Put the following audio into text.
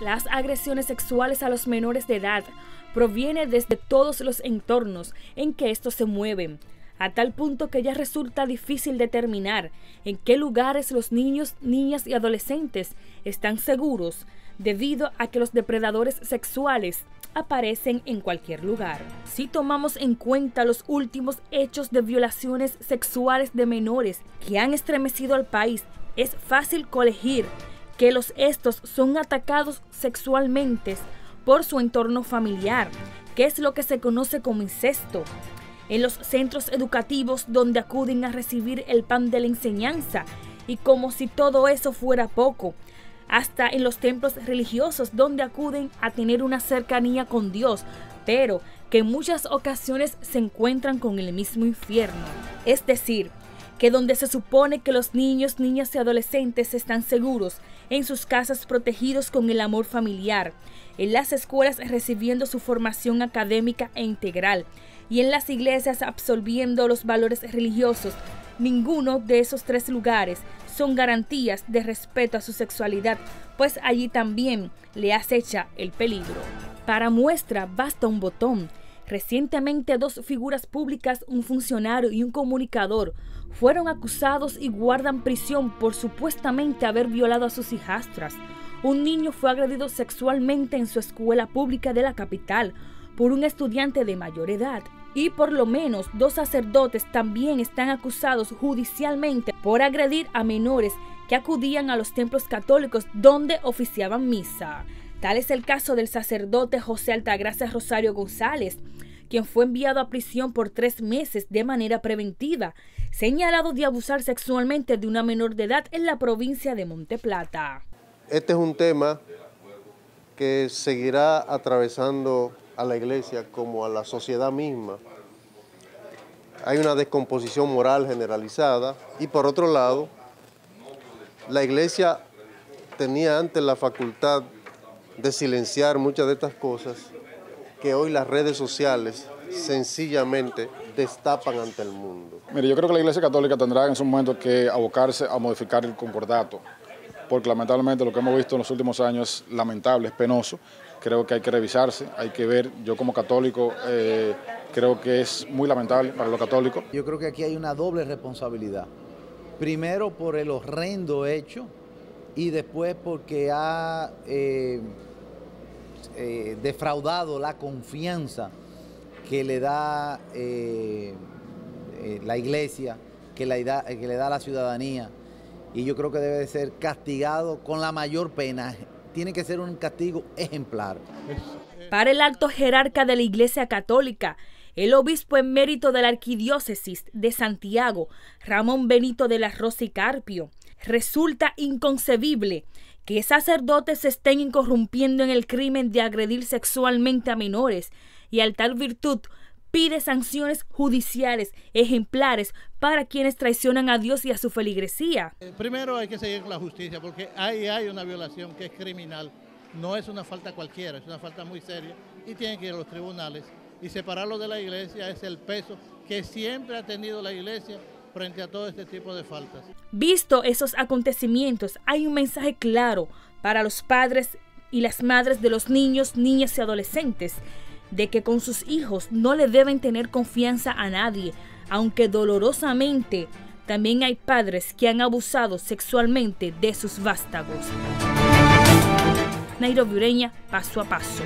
Las agresiones sexuales a los menores de edad provienen desde todos los entornos en que estos se mueven, a tal punto que ya resulta difícil determinar en qué lugares los niños, niñas y adolescentes están seguros debido a que los depredadores sexuales aparecen en cualquier lugar. Si tomamos en cuenta los últimos hechos de violaciones sexuales de menores que han estremecido al país, es fácil colegir que los estos son atacados sexualmente por su entorno familiar, que es lo que se conoce como incesto. En los centros educativos donde acuden a recibir el pan de la enseñanza, y como si todo eso fuera poco, hasta en los templos religiosos donde acuden a tener una cercanía con Dios, pero que en muchas ocasiones se encuentran con el mismo infierno. Es decir, que donde se supone que los niños, niñas y adolescentes están seguros, en sus casas protegidos con el amor familiar, en las escuelas recibiendo su formación académica e integral, y en las iglesias absorbiendo los valores religiosos, ninguno de esos tres lugares son garantías de respeto a su sexualidad, pues allí también le acecha el peligro. Para muestra basta un botón. Recientemente dos figuras públicas, un funcionario y un comunicador, fueron acusados y guardan prisión por supuestamente haber violado a sus hijastras. Un niño fue agredido sexualmente en su escuela pública de la capital por un estudiante de mayor edad y por lo menos dos sacerdotes también están acusados judicialmente por agredir a menores que acudían a los templos católicos donde oficiaban misa. Tal es el caso del sacerdote José Altagracia Rosario González, quien fue enviado a prisión por tres meses de manera preventiva, señalado de abusar sexualmente de una menor de edad en la provincia de Monte Plata. Este es un tema que seguirá atravesando a la iglesia como a la sociedad misma. Hay una descomposición moral generalizada y por otro lado, la iglesia tenía antes la facultad de silenciar muchas de estas cosas que hoy las redes sociales sencillamente destapan ante el mundo. Mire, yo creo que la Iglesia Católica tendrá en su momento que abocarse a modificar el concordato, porque lamentablemente lo que hemos visto en los últimos años es lamentable, es penoso, creo que hay que revisarse, hay que ver, yo como católico eh, creo que es muy lamentable para los católicos. Yo creo que aquí hay una doble responsabilidad. Primero por el horrendo hecho y después porque ha eh, eh, defraudado la confianza que le da la iglesia, que, que le da la ciudadanía. Y yo creo que debe de ser castigado con la mayor pena tiene que ser un castigo ejemplar. Para el alto jerarca de la Iglesia Católica, el obispo emérito de la Arquidiócesis de Santiago, Ramón Benito de la Rosa y Carpio, resulta inconcebible que sacerdotes estén incurrumpiendo en el crimen de agredir sexualmente a menores y al tal virtud pide sanciones judiciales ejemplares para quienes traicionan a Dios y a su feligresía. Eh, primero hay que seguir la justicia porque ahí hay una violación que es criminal, no es una falta cualquiera, es una falta muy seria y tienen que ir a los tribunales y separarlo de la iglesia es el peso que siempre ha tenido la iglesia frente a todo este tipo de faltas. Visto esos acontecimientos, hay un mensaje claro para los padres y las madres de los niños, niñas y adolescentes de que con sus hijos no le deben tener confianza a nadie, aunque dolorosamente también hay padres que han abusado sexualmente de sus vástagos. Nairobi Ureña, paso a paso.